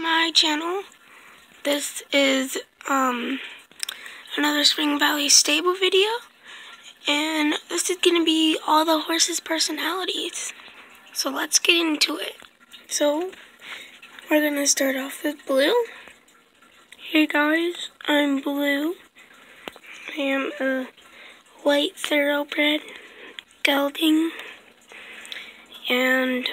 my channel. This is um another Spring Valley stable video and this is gonna be all the horses personalities. So let's get into it. So we're gonna start off with Blue. Hey guys, I'm Blue. I am a white thoroughbred gelding and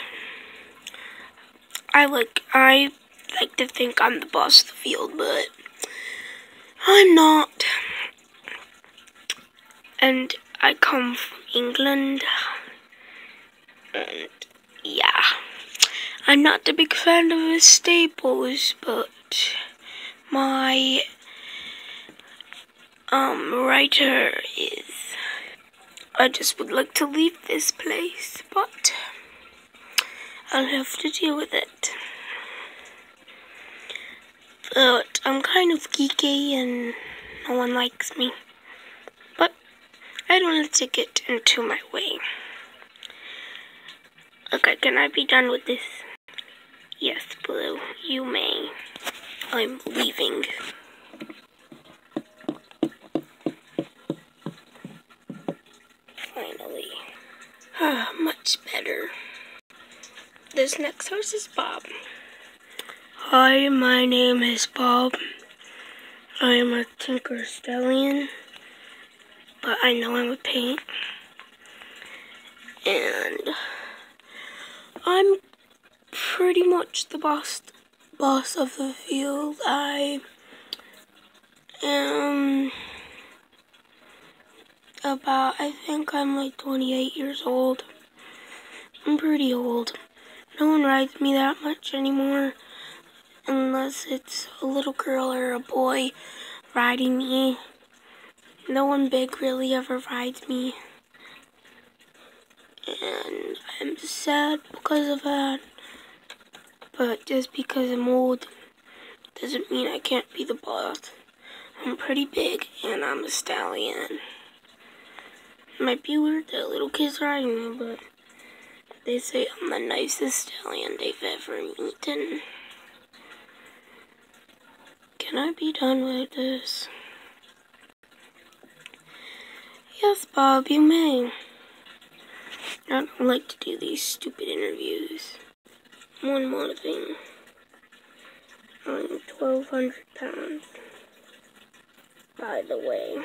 I like I like to think I'm the boss of the field, but I'm not. And I come from England. And yeah. I'm not a big fan of the staples, but my um writer is I just would like to leave this place, but I'll have to deal with it. But I'm kind of geeky and no one likes me. But I don't let it get into my way. Okay, can I be done with this? Yes, Blue, you may. I'm leaving. Finally. Ah, much better. This next horse is Bob. Hi, my name is Bob. I am a Tinker Stallion, but I know I'm a paint. And I'm pretty much the boss boss of the field. I am about I think I'm like 28 years old. I'm pretty old. No one rides me that much anymore unless it's a little girl or a boy riding me. No one big really ever rides me. And I'm sad because of that. But just because I'm old doesn't mean I can't be the boss. I'm pretty big and I'm a stallion. It might be weird that little kids riding me, but they say I'm the nicest stallion they've ever eaten. Can I be done with this? Yes, Bob, you may. I don't like to do these stupid interviews. One more thing. I'm 1,200 pounds. By the way.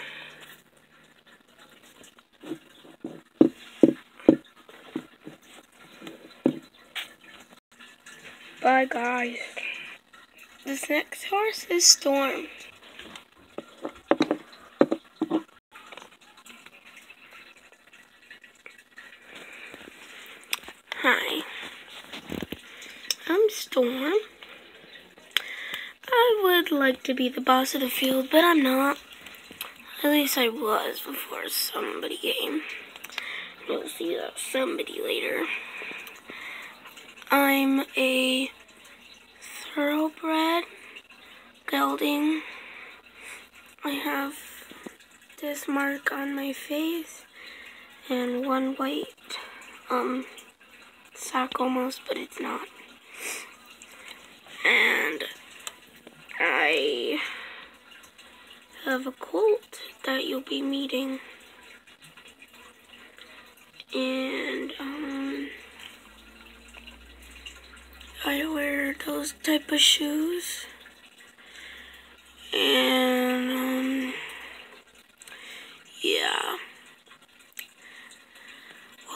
Bye, guys. This next horse is Storm. Hi. I'm Storm. I would like to be the boss of the field, but I'm not. At least I was before somebody came. You'll see that somebody later. I'm a thoroughbred gelding. I have this mark on my face and one white um sack almost, but it's not. And I have a colt that you'll be meeting. And um I wear those type of shoes. And, um, yeah.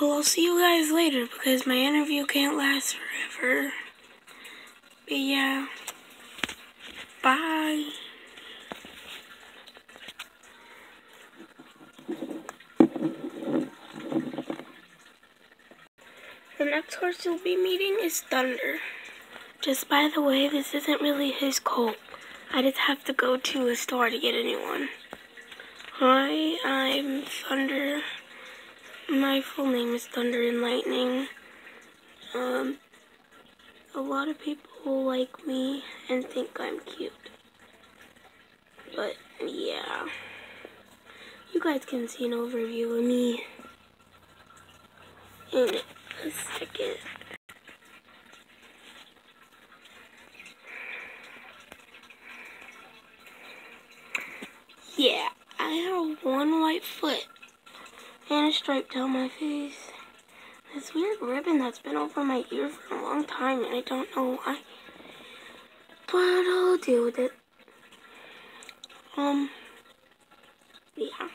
Well, I'll see you guys later because my interview can't last forever. But yeah. Bye. The next horse you'll be meeting is Thunder. Just by the way, this isn't really his colt. I just have to go to a store to get a new one. Hi, I'm Thunder. My full name is Thunder and Lightning. Um, a lot of people like me and think I'm cute. But, yeah. You guys can see an overview of me in a second. Stripe down my face. This weird ribbon that's been over my ear for a long time and I don't know why. But I'll deal with it. Um, yeah.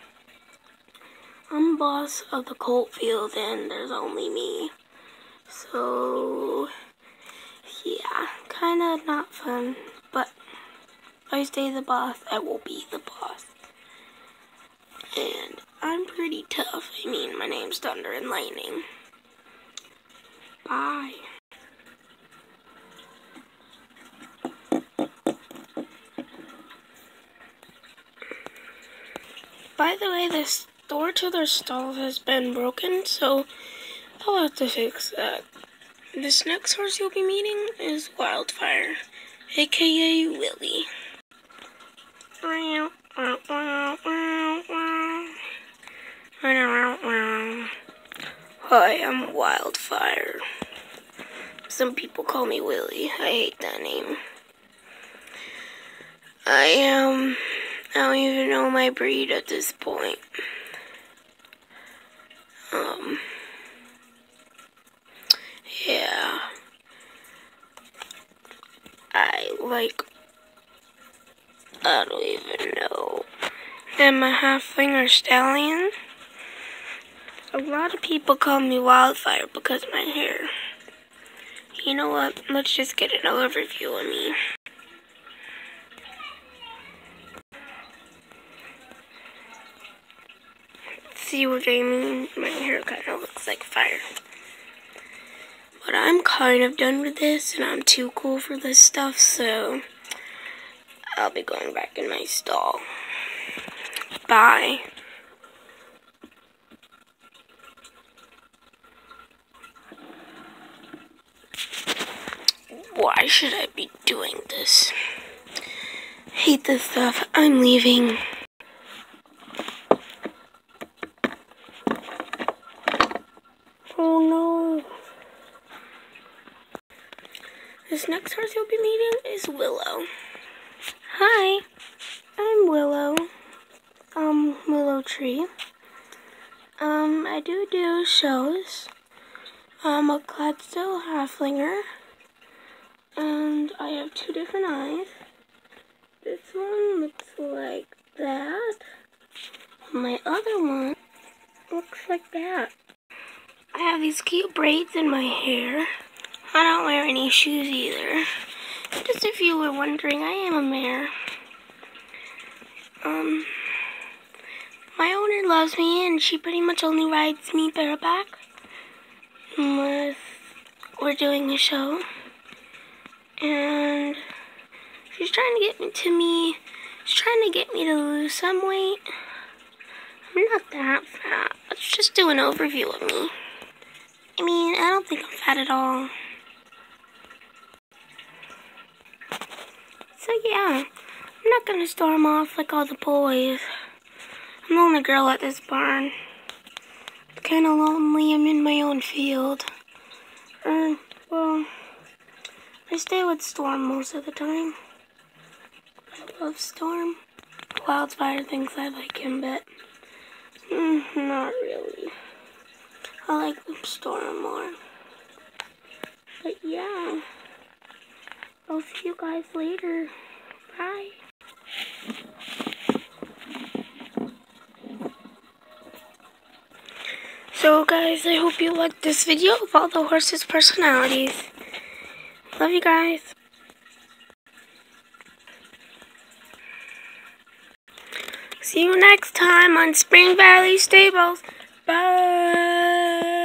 I'm boss of the cult field and there's only me. So, yeah, kind of not fun, but if I stay the boss, I will be the boss. And I'm pretty tough. I mean, my name's Thunder and Lightning. Bye. By the way, this door to their stall has been broken, so I'll have to fix that. This next horse you'll be meeting is Wildfire, aka Willie. Hi, I'm Wildfire. Some people call me Willie. I hate that name. I am. Um, I don't even know my breed at this point. Um. Yeah. I like. I don't even know. Am a halfling or stallion? A lot of people call me Wildfire because of my hair. You know what? Let's just get an overview of me. See what I mean? My hair kind of looks like fire. But I'm kind of done with this, and I'm too cool for this stuff, so I'll be going back in my stall. Bye. Why should I be doing this? Hate this stuff. I'm leaving. Oh no. This next horse you'll be meeting is Willow. Hi, I'm Willow. Um, Willow Tree. Um, I do do shows. I'm a Gladstone Halflinger and I have two different eyes. This one looks like that. My other one looks like that. I have these cute braids in my hair. I don't wear any shoes either. Just if you were wondering, I am a mare. Um, my owner loves me and she pretty much only rides me bareback unless we're doing a show and she's trying to get me to me. She's trying to get me to lose some weight. I'm not that fat. Let's just do an overview of me. I mean, I don't think I'm fat at all. So yeah, I'm not gonna storm off like all the boys. I'm the only girl at this barn. Kinda lonely, I'm in my own field. Uh, well... I stay with Storm most of the time. I love Storm. Wildfire thinks I like him, but mm, not really. I like Storm more. But yeah, I'll see you guys later. Bye. So guys, I hope you liked this video of all the horses' personalities. Love you guys. See you next time on Spring Valley Stables. Bye.